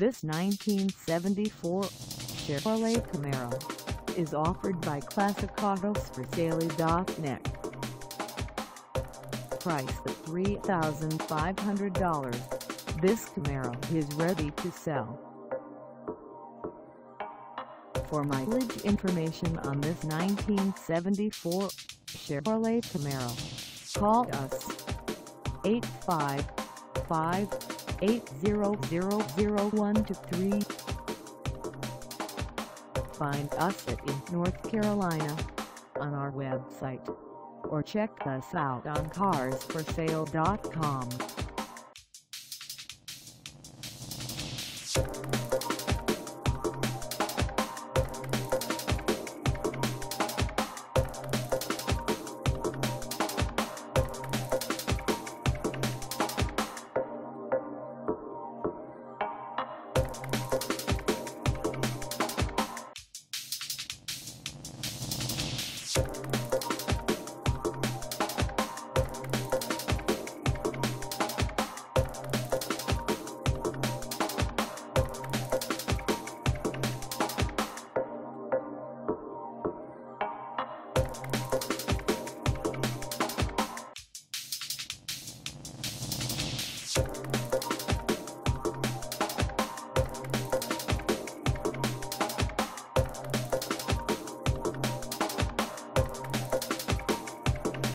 This 1974 Chevrolet Camaro is offered by Classic Autos for Sale.net. Price at $3,500. This Camaro is ready to sell. For mileage information on this 1974 Chevrolet Camaro, call us 855-800-0123. Find us at in North Carolina on our website or check us out on carsforsale.com.